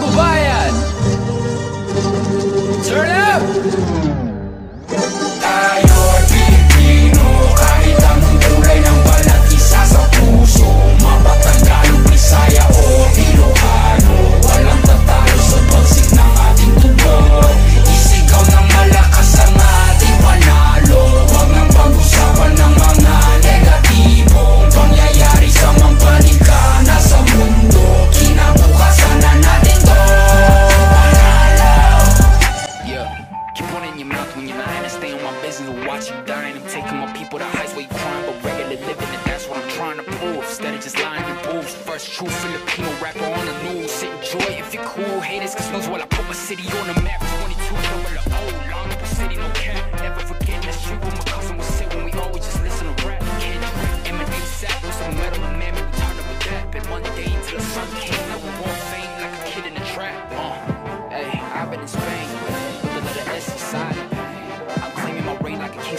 Logo vai. And watch you dying. I'm taking my people to heights where you crying, but regular living, and that's what I'm trying to prove. Instead of just lying in booths. First true Filipino rapper on the news. Sit enjoy if you're cool. Haters can snooze while I put my city on the map. 22 double the O, long city, no cap. Never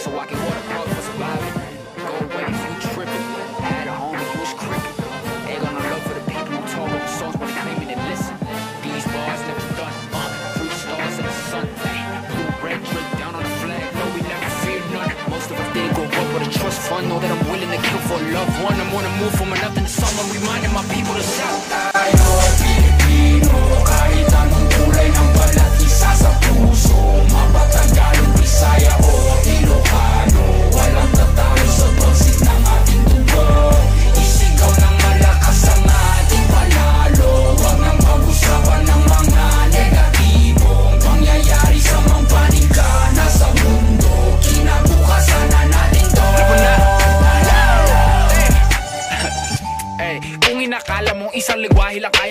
so I can to court for surviving. Go away if you tripping. Had a homie who was crippin'. Egg on the love for the people who talk over songs when they claiming they listen. These bars never done. Uh, three stars in the sun. Blue, red, drip down on the flag. No, we never fear none. Most of us didn't go up with a trust fund. Know that I'm willing to kill for a loved one. I'm on the move from nothing to someone. Reminding my people to shout. Tayo'y Pilipino kung inakala mong isang lingwahe lang kaya